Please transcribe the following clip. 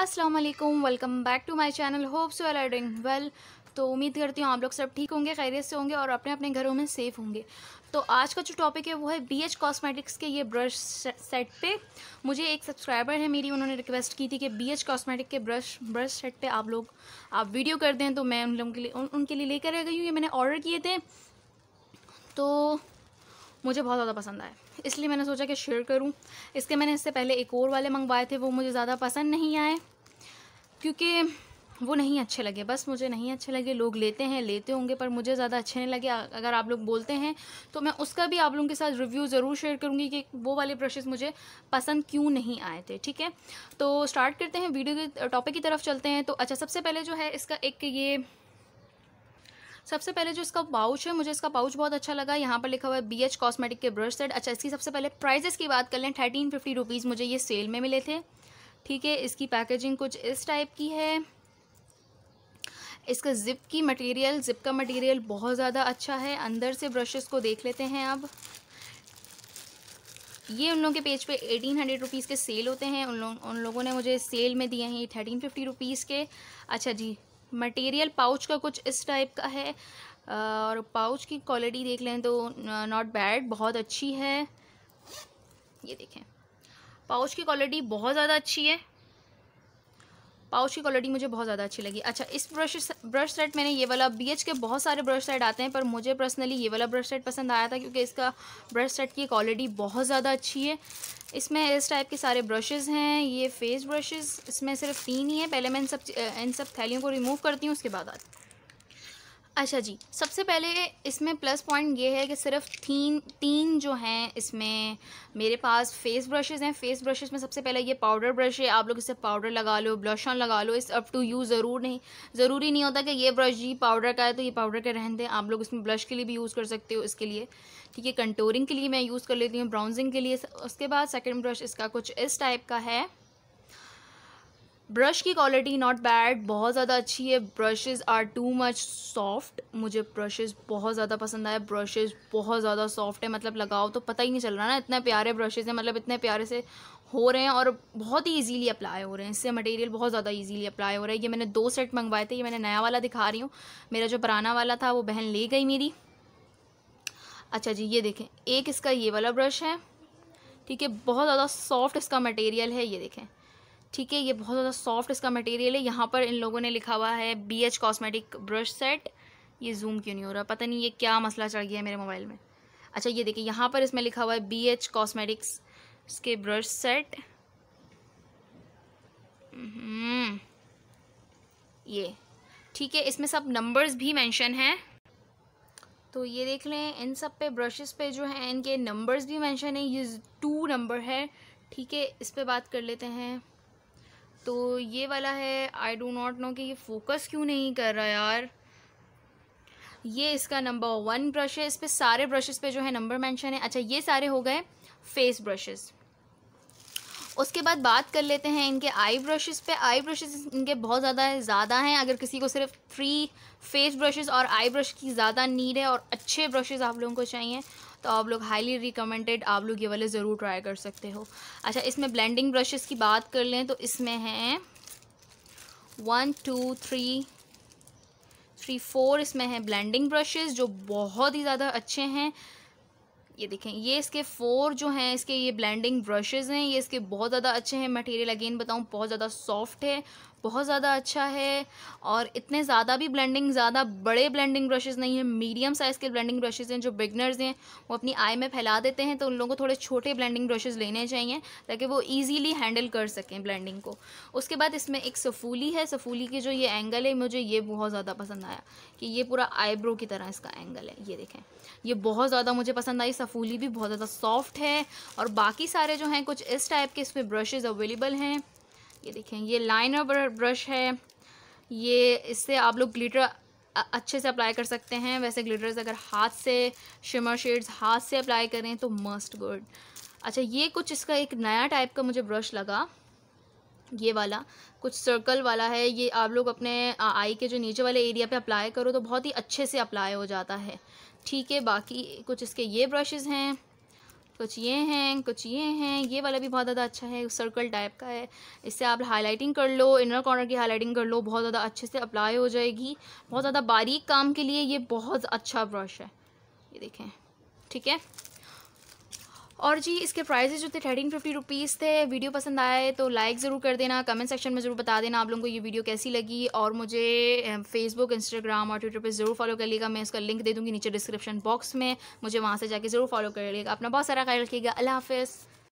अस्सलाम वालेकुम welcome back to my channel hope so are doing well तो उम्मीद करती हूँ आप लोग सब ठीक होंगे खैरियत से होंगे और अपने अपने घरों में सेफ़ होंगे। तो आज का जो टॉपिक है वो है बी एच कॉस्मेटिक्स के ये ब्रश सेट पे। मुझे एक सब्सक्राइबर है मेरी उन्होंने रिक्वेस्ट की थी कि बी एच कॉस्मेटिक के ब्रश ब्रश सेट पे आप लोग आप वीडियो कर दें। तो मैं उन लोगों के लिए उन, उनके लिए लेकर आ गई हूँ ये मैंने ऑर्डर किए थे। तो मुझे बहुत ज़्यादा पसंद आए इसलिए मैंने सोचा कि शेयर करूँ। इसके मैंने इससे पहले एक और वाले मंगवाए थे, वो मुझे ज़्यादा पसंद नहीं आए, क्योंकि वो नहीं अच्छे लगे। बस मुझे नहीं अच्छे लगे, लोग लेते हैं, लेते होंगे, पर मुझे ज़्यादा अच्छे नहीं लगे। अगर आप लोग बोलते हैं तो मैं उसका भी आप लोगों के साथ रिव्यू ज़रूर शेयर करूँगी कि वो वाले ब्रशेज़ मुझे पसंद क्यों नहीं आए थे, ठीक है? तो स्टार्ट करते हैं वीडियो के टॉपिक की तरफ़ चलते हैं। तो अच्छा सबसे पहले जो है, इसका एक ये सबसे पहले जो इसका पाउच है मुझे इसका पाउच बहुत अच्छा लगा। यहाँ पर लिखा हुआ है बी एच कॉस्मेटिक के ब्रश सेट अच्छा इसकी सबसे पहले प्राइजेस की बात कर लें थर्टीन फिफ्टी रुपीज़ मुझे ये सेल में मिले थे। ठीक है, इसकी पैकेजिंग कुछ इस टाइप की है। इसका ज़िप की मटेरियल ज़िप का मटेरियल बहुत ज़्यादा अच्छा है। अंदर से ब्रशेस को देख लेते हैं अब। ये उन लोगों के पेज पे एटीन हंड्रेड रुपीज़ के सेल होते हैं। उन लोग, उन लोगों ने मुझे सेल में दिए हैं ये थर्टीन फिफ्टी रुपीज़ के। अच्छा जी मटेरियल पाउच का कुछ इस टाइप का है। और पाउच की क्वालिटी देख लें तो नॉट बैड बहुत अच्छी है। ये देखें। पाउच की क्वालिटी बहुत ज़्यादा अच्छी है। पाउच की क्वालिटी मुझे बहुत ज़्यादा अच्छी लगी। अच्छा इस ब्रश ब्रश सेट मैंने ये वाला बीएच के बहुत सारे ब्रश सेट आते हैं, पर मुझे पर्सनली ये वाला ब्रश सेट पसंद आया था, क्योंकि इसका ब्रश सेट की क्वालिटी बहुत ज़्यादा अच्छी है। इसमें इस टाइप के सारे ब्रशेज़ हैं, ये फेस ब्रशेज़ इसमें सिर्फ़ तीन ही हैं। पहले मैं इन सब इन सब थैलियों को रिमूव करती हूँ, उसके बाद आती अच्छा जी, सबसे पहले इसमें प्लस पॉइंट ये है कि सिर्फ़ तीन तीन जो हैं इसमें, मेरे पास फेस ब्रशेज़ हैं। फेस ब्रशेज़ में सबसे पहले ये पाउडर ब्रश है, आप लोग इससे पाउडर लगा लो ब्लश ऑन लगा लो, इस अप टू यूज़ ज़रूर नहीं, ज़रूरी नहीं होता कि ये ब्रश जी पाउडर का है तो ये पाउडर के रहन दें। आप लोग इसमें ब्लश के लिए भी यूज़ कर सकते हो इसके लिए, ठीक है? कंटोरिंग के लिए मैं यूज़ कर लेती हूँ ब्राउजिंग के लिए। उसके बाद सेकेंड ब्रश इसका कुछ इस टाइप का है। ब्रश की क्वालिटी नॉट बैड बहुत ज़्यादा अच्छी है। Brushes are too much soft मुझे ब्रशेज़ बहुत ज़्यादा पसंद आए। ब्रशेज़ बहुत ज़्यादा सॉफ्ट है। मतलब लगाओ तो पता ही नहीं चल रहा ना, इतने प्यारे ब्रशेज़ हैं। मतलब इतने प्यारे से हो रहे हैं और बहुत ही इजीली अप्लाई हो रहे हैं। इससे मटेरियल बहुत ज़्यादा इजीली अप्लाई हो रहा है। ये मैंने दो सेट मंगवाए थे। ये मैंने नया वाला दिखा रही हूँ। मेरा जो पुराना वाला था, वो बहन ले गई मेरी। अच्छा जी, ये देखें। एक इसका ये वाला ब्रश है। ठीक है, बहुत ज़्यादा सॉफ्ट इसका मटेरियल है। ये देखें। ठीक है, ये बहुत ज़्यादा सॉफ्ट इसका मटेरियल है। यहाँ पर इन लोगों ने लिखा हुआ है B H cosmetic brush set ये जूम क्यों नहीं हो रहा? पता नहीं ये क्या मसला चढ़ गया है मेरे मोबाइल में। अच्छा ये देखिए, यहाँ पर इसमें लिखा हुआ है बी एच कॉस्मेटिक्स इसके ब्रश सेट ये। ठीक है, इसमें सब नंबर्स भी मेंशन हैं। तो ये देख लें, इन सब पे ब्रशेस पे जो हैं, इनके नंबर्स भी मेंशन है। ये टू नंबर है। ठीक है, इस पर बात कर लेते हैं। तो ये वाला है आई डो नॉट नो कि ये फोकस क्यों नहीं कर रहा यार। ये इसका नंबर वन ब्रश है, इस पर सारे ब्रशेस पे जो है नंबर मेंशन है। अच्छा ये सारे हो गए फेस ब्रशेस उसके बाद बात कर लेते हैं इनके आई ब्रशेस पे। आई ब्रशेस इनके बहुत ज़्यादा ज़्यादा हैं। अगर किसी को सिर्फ़ थ्री फेस ब्रशेस और आई ब्रश की ज़्यादा नीड है और अच्छे ब्रशेस आप लोगों को चाहिए तो आप लोग हाईली रिकमेंडेड आप लोग ये वाले ज़रूर ट्राई कर सकते हो। अच्छा इसमें ब्लेंडिंग ब्रशेस की बात कर लें तो इसमें हैं one two three three four इसमें हैं ब्लेंडिंग ब्रशेस जो बहुत ही ज़्यादा अच्छे हैं। ये देखें, ये इसके फोर जो हैं, इसके ये ब्लेंडिंग ब्रशेज़ हैं, ये इसके बहुत ज़्यादा अच्छे हैं। मटेरियल अगेन बताऊँ, बहुत ज़्यादा सॉफ्ट है। बहुत ज़्यादा अच्छा है और इतने ज़्यादा भी ब्लेंडिंग ज़्यादा बड़े ब्लेंडिंग ब्रशेज़ नहीं हैं मीडियम साइज़ के ब्लेंडिंग ब्रशेज़ हैं, जो बिगनर्स हैं, वो अपनी आई में फैला देते हैं तो उन लोगों को थोड़े छोटे ब्लेंडिंग ब्रशेज़ लेने चाहिए, ताकि वो ईजीली हैंडल कर सकें ब्लेंडिंग को। उसके बाद इसमें एक सफूली है, सफूली की जो ये एंगल है, मुझे ये बहुत ज़्यादा पसंद आया, कि ये पूरा आईब्रो की तरह इसका एंगल है, ये देखें। ये बहुत ज़्यादा मुझे पसंद आई, सफूली भी बहुत ज़्यादा सॉफ्ट है, और बाकी सारे जो हैं, कुछ इस टाइप के इसमें ब्रशेज़ अवेलेबल हैं। ये देखें, ये लाइनर ब्रश है। ये, इससे आप लोग ग्लिटर अच्छे से अप्लाई कर सकते हैं। वैसे ग्लिटर्स अगर हाथ से शिमर शेड्स हाथ से अप्लाई करें तो मस्ट गुड अच्छा ये कुछ इसका एक नया टाइप का मुझे ब्रश लगा। ये वाला, कुछ सर्कल वाला है। ये आप लोग अपने आई के जो नीचे वाले एरिया पे अप्लाई करो तो बहुत ही अच्छे से अप्लाई हो जाता है। ठीक है, बाकी कुछ इसके ये ब्रशेज़ हैं। कुछ ये हैं, कुछ ये हैं, ये वाला भी बहुत ज़्यादा अच्छा है सर्कल टाइप का है। इससे आप हाईलाइटिंग कर लो इनर कॉर्नर की हाईलाइटिंग कर लो, बहुत ज़्यादा अच्छे से अप्लाई हो जाएगी। बहुत ज़्यादा बारीक काम के लिए ये बहुत अच्छा ब्रश है। ये देखें, ठीक है? और जी, इसके प्राइजेज जो थे थर्टीन फिफ्टी रुपीज़ थे। वीडियो पसंद आए तो लाइक ज़रूर कर देना। कमेंट सेक्शन में ज़रूर बता देना आप लोगों को ये वीडियो कैसी लगी। और मुझे फेसबुक इंस्टाग्राम और ट्विटर पर ज़रूर फॉलो कर लेगा। मैं उसका लिंक दे दूँगी नीचे डिस्क्रिप्शन बॉक्स में। मुझे वहाँ से जाके ज़रूर फॉलो कर लेगा। अपना बहुत सारा ख्याल रखिएगा। अल्लाह हाफ़